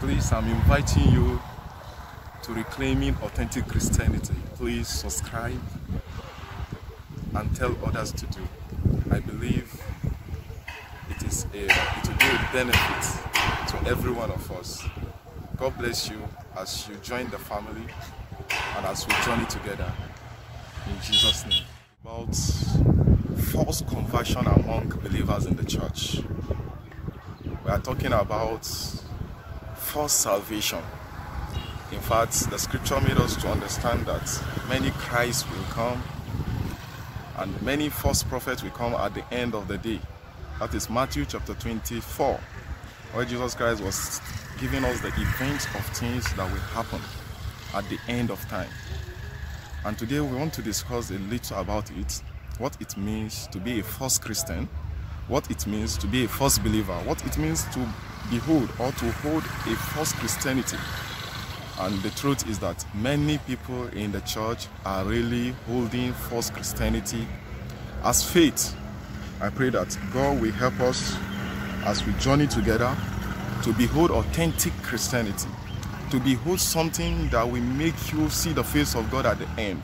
Please, I'm inviting you to reclaiming authentic Christianity. Please subscribe and tell others to do. I believe it is a it will be a benefit to every one of us. God bless you as you join the family and as we journey together. In Jesus' name. About false conversion among believers in the church. We are talking about false salvation. In fact, the scripture made us to understand that many Christs will come and many false prophets will come at the end of the day. That is Matthew chapter 24, where Jesus Christ was giving us the events of things that will happen at the end of time. And today we want to discuss a little about it, what it means to be a false Christian, what it means to be a false believer, what it means to behold or to hold a false Christianity. And the truth is that many people in the church are really holding false Christianity as faith. I pray that God will help us as we journey together to behold authentic Christianity, to behold something that will make you see the face of God at the end.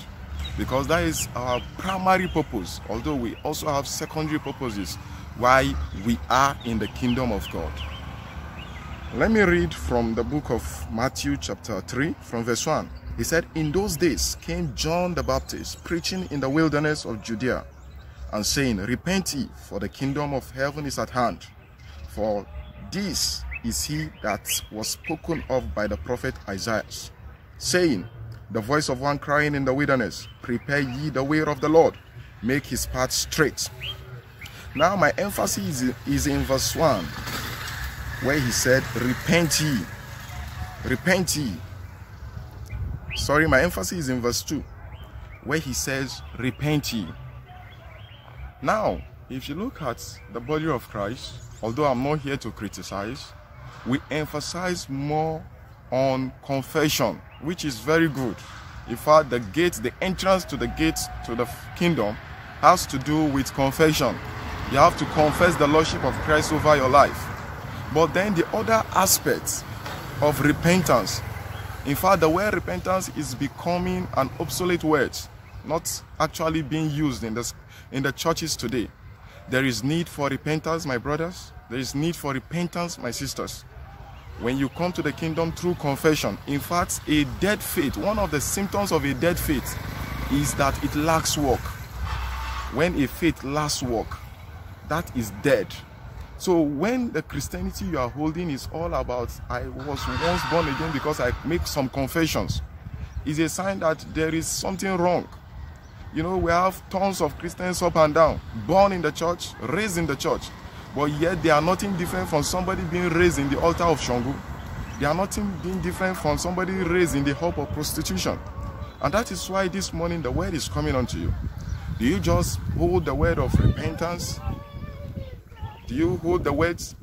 Because that is our primary purpose, although we also have secondary purposes why we are in the kingdom of God. Let me read from the book of Matthew, chapter 3, from verse 1. He said, In those days came John the Baptist, preaching in the wilderness of Judea, and saying, Repent ye, for the kingdom of heaven is at hand. For this is he that was spoken of by the prophet Isaiah, saying, The voice of one crying in the wilderness, Prepare ye the way of the Lord, make his path straight. Now, my emphasis is, is in verse 1 where he said, Repent ye. Repent ye. Sorry, my emphasis is in verse 2, where he says, Repent ye. Now, if you look at the body of Christ, although I'm not here to criticize, we emphasize more on confession, which is very good. In fact, the gate, the entrance to the gate to the kingdom has to do with confession. You have to confess the Lordship of Christ over your life. But then the other aspect of repentance, in fact, the word repentance is becoming an obsolete word, not actually being used in the, in the churches today. There is need for repentance, my brothers. There is need for repentance, my sisters. When you come to the kingdom through confession, in fact, a dead faith, one of the symptoms of a dead faith is that it lacks work. When a faith lacks work, that is dead. So when the Christianity you are holding is all about I was once born again because I make some confessions, is a sign that there is something wrong. You know, we have tons of Christians up and down, born in the church, raised in the church, but yet they are nothing different from somebody being raised in the altar of Shango. They are nothing being different from somebody raised in the hope of prostitution. And that is why this morning the word is coming unto you. Do you just hold the word of repentance do you hold the words?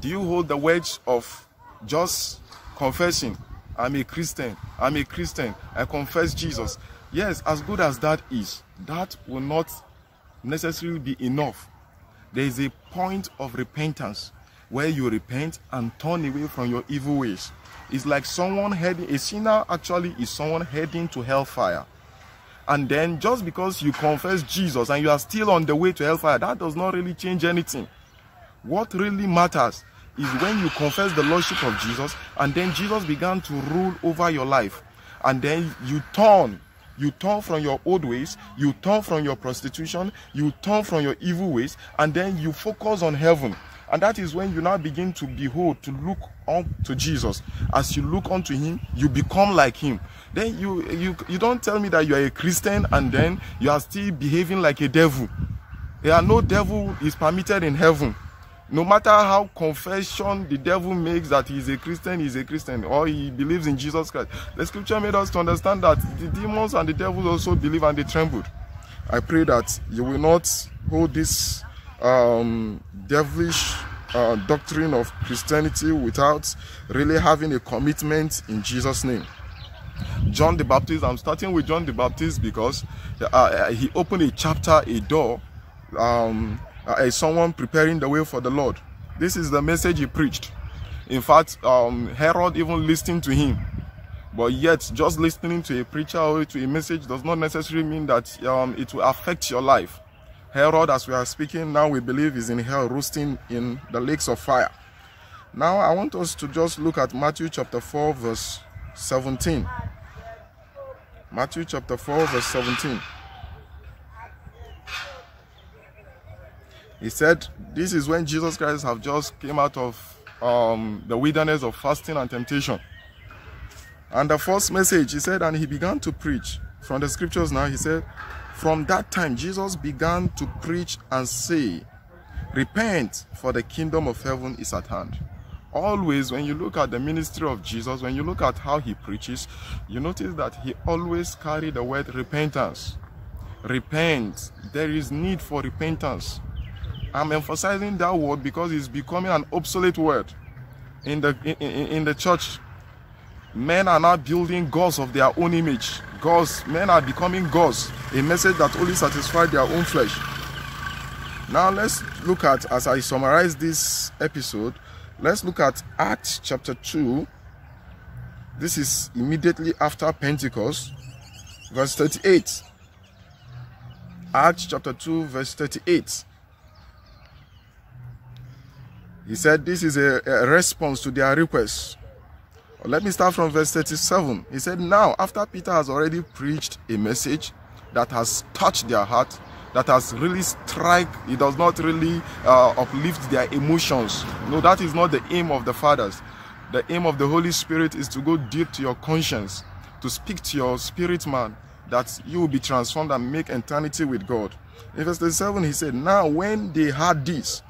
Do you hold the words of just confessing? I'm a Christian. I'm a Christian. I confess Jesus. Yes, as good as that is, that will not necessarily be enough. There is a point of repentance where you repent and turn away from your evil ways. It's like someone heading, a sinner actually is someone heading to hellfire. And then just because you confess Jesus and you are still on the way to hellfire, that does not really change anything. What really matters is when you confess the Lordship of Jesus and then Jesus began to rule over your life. And then you turn you turn from your old ways, you turn from your prostitution, you turn from your evil ways, and then you focus on heaven. And that is when you now begin to behold, to look on to Jesus. As you look unto him, you become like him. Then you you you don't tell me that you are a Christian and then you are still behaving like a devil. There are no devil is permitted in heaven. No matter how confession the devil makes that he is a Christian, he is a Christian, or he believes in Jesus Christ. The scripture made us to understand that the demons and the devils also believe and they trembled. I pray that you will not hold this um, devilish uh, doctrine of Christianity without really having a commitment in Jesus' name. John the Baptist, I'm starting with John the Baptist because uh, he opened a chapter, a door, um, uh, someone preparing the way for the Lord. This is the message he preached. In fact, um, Herod even listened to him. But yet, just listening to a preacher or to a message does not necessarily mean that um, it will affect your life. Herod, as we are speaking now, we believe is in hell, roasting in the lakes of fire. Now, I want us to just look at Matthew chapter 4, verse 17. Matthew chapter 4, verse 17. He said, This is when Jesus Christ have just came out of um, the wilderness of fasting and temptation. And the first message, he said, and he began to preach. From the scriptures now, he said, From that time, Jesus began to preach and say, Repent, for the kingdom of heaven is at hand. Always, when you look at the ministry of Jesus, when you look at how he preaches, you notice that he always carried the word repentance. Repent. There is need for repentance. I'm emphasizing that word because it's becoming an obsolete word in the in, in, the church. Men are now building gods of their own image. Gods, men are becoming gods. A message that only satisfies their own flesh. Now let's look at, as I summarize this episode, let's look at Acts chapter 2. This is immediately after Pentecost, verse 38. Acts chapter 2, verse 38. He said this is a, a response to their request. Let me start from verse 37. He said, Now, after Peter has already preached a message that has touched their heart, that has really strike, it does not really uh, uplift their emotions. No, that is not the aim of the fathers. The aim of the Holy Spirit is to go deep to your conscience, to speak to your spirit man, that you will be transformed and make eternity with God. In verse 37, he said, Now, when they heard this,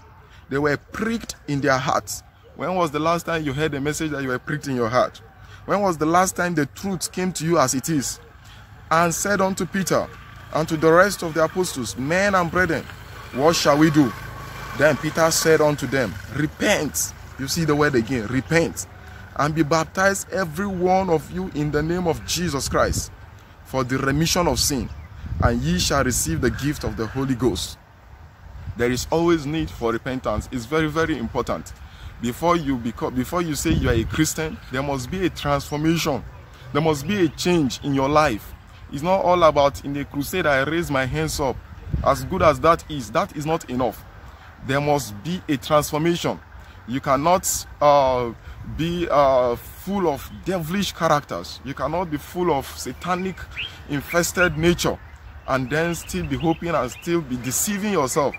they were pricked in their hearts. When was the last time you heard a message that you were pricked in your heart? When was the last time the truth came to you as it is? And said unto Peter and to the rest of the apostles, Men and brethren, what shall we do? Then Peter said unto them, Repent. You see the word again, repent. And be baptized, every one of you, in the name of Jesus Christ, for the remission of sin, and ye shall receive the gift of the Holy Ghost there is always need for repentance it's very very important before you become before you say you are a christian there must be a transformation. There must be a change in your life. It's not all about in the crusade i raise my hands up. As good as that is that is not enough. There must be a transformation. You cannot uh, be uh, full of devilish characters. You cannot be full of satanic infested nature and then still be hoping and still be deceiving yourself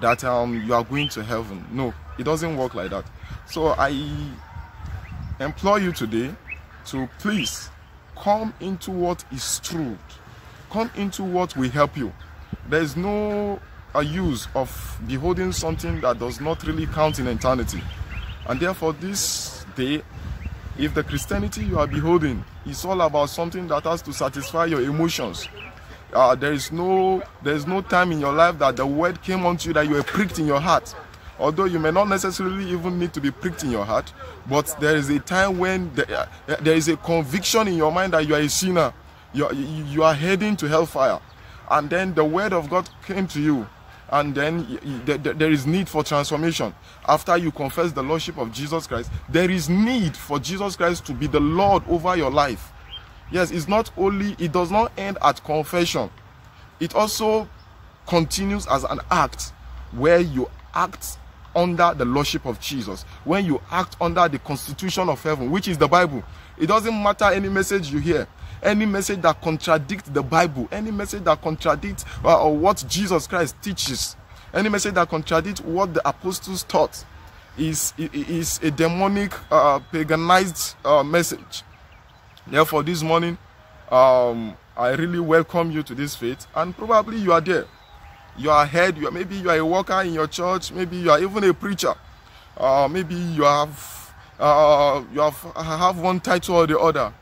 that um, you are going to heaven. No, it doesn't work like that. So I implore you today to please come into what is true. Come into what will help you. There is no a use of beholding something that does not really count in eternity. And therefore, this day, if the Christianity you are beholding is all about something that has to satisfy your emotions, uh, there is no there is no time in your life that the word came onto you that you were pricked in your heart although you may not necessarily even need to be pricked in your heart but there is a time when the, uh, there is a conviction in your mind that you are a sinner. You are, you are heading to hellfire. And then the word of god came to you and then there is need for transformation. After you confess the lordship of jesus christ there is need for jesus christ to be the lord over your life. Yes, it's not only, it does not end at confession. It also continues as an act where you act under the lordship of Jesus. When you act under the constitution of heaven, which is the Bible. It doesn't matter any message you hear. Any message that contradicts the Bible, any message that contradicts uh, what Jesus Christ teaches, any message that contradicts what the apostles taught is, is a demonic, uh, paganized uh, message. Therefore, this morning, um, I really welcome you to this faith. And probably you are there. You are head. You are, maybe you are a worker in your church. Maybe you are even a preacher. Uh, maybe you have uh, you have have one title or the other.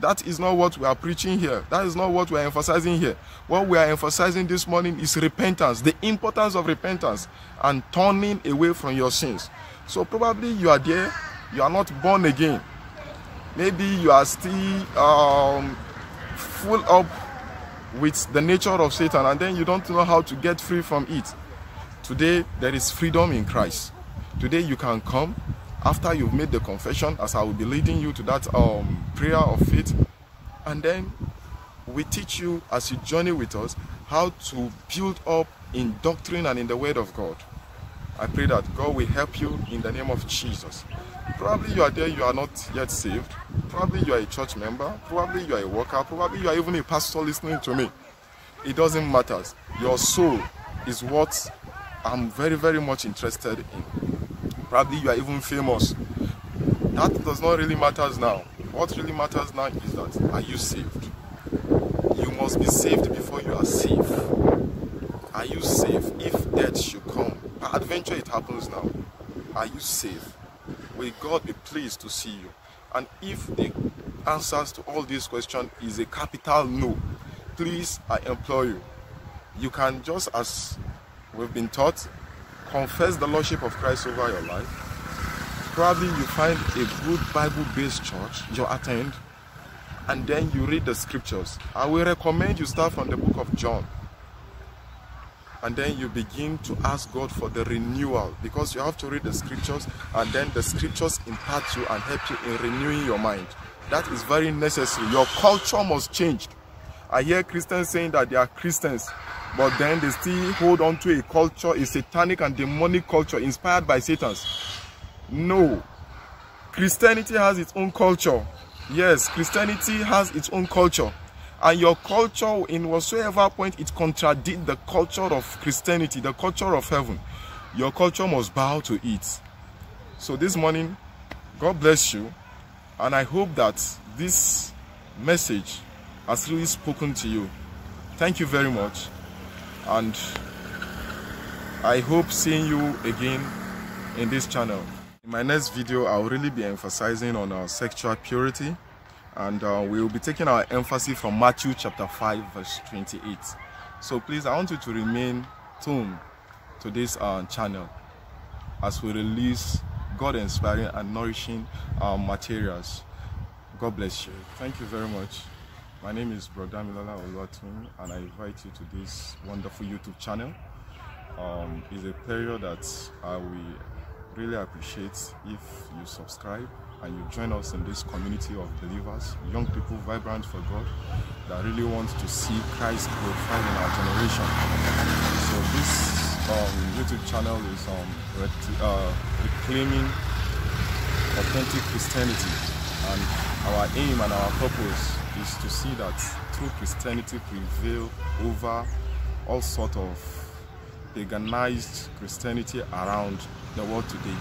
That is not what we are preaching here. That is not what we are emphasizing here. What we are emphasizing this morning is repentance, the importance of repentance and turning away from your sins. So probably you are there, you are not born again maybe you are still um, full up with the nature of Satan and then you don't know how to get free from it. Today, there is freedom in Christ. Today, you can come after you've made the confession, as I will be leading you to that um, prayer of faith, and then we teach you as you journey with us how to build up in doctrine and in the Word of God. I pray that God will help you in the name of Jesus. Probably you are there, you are not yet saved. Probably you are a church member. Probably you are a worker. Probably you are even a pastor listening to me. It doesn't matter. Your soul is what I'm very, very much interested in. Probably you are even famous. That does not really matter now. What really matters now is that are you saved? You must be saved before you are safe. Are you safe if death should come? Adventure it happens now. Are you safe? Will God be pleased to see you? And if the answers to all these questions is a capital no, please, I implore you, you can just as we've been taught, confess the Lordship of Christ over your life. Probably you find a good Bible based church you attend, and then you read the scriptures. I will recommend you start from the book of John. And then you begin to ask God for the renewal because you have to read the scriptures and then the scriptures impart you and help you in renewing your mind. That is very necessary. Your culture must change. I hear Christians saying that they are Christians, but then they still hold on to a culture, a satanic and demonic culture inspired by Satan's. No. Christianity has its own culture. Yes, Christianity has its own culture. And your culture, in whatsoever point it contradicts the culture of Christianity, the culture of heaven, your culture must bow to it. So this morning, God bless you. And I hope that this message has really spoken to you. Thank you very much. And I hope seeing you again in this channel. In my next video, I'll really be emphasizing on our sexual purity and uh, we will be taking our emphasis from Matthew chapter 5 verse 28. So please, I want you to remain tuned to this uh, channel as we release God-inspiring and nourishing uh, materials. God bless you. Thank you very much. My name is Brother Oluwatun and I invite you to this wonderful YouTube channel. Um, it's a pleasure that I will really appreciate if you subscribe and you join us in this community of believers, young people vibrant for God that really want to see Christ glorified in our generation. So this um, YouTube channel is um, uh, reclaiming authentic Christianity and our aim and our purpose is to see that true Christianity prevail over all sort of paganized Christianity around the world today.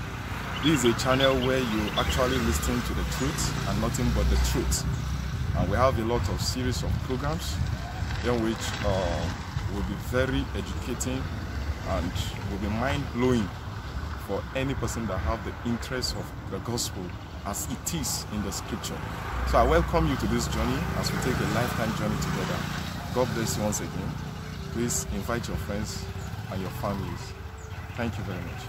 This is a channel where you actually listen to the truth and nothing but the truth. And we have a lot of series of programs in which uh, will be very educating and will be mind-blowing for any person that have the interest of the gospel as it is in the scripture. So I welcome you to this journey as we take a lifetime journey together. God bless you once again. Please invite your friends and your families. Thank you very much.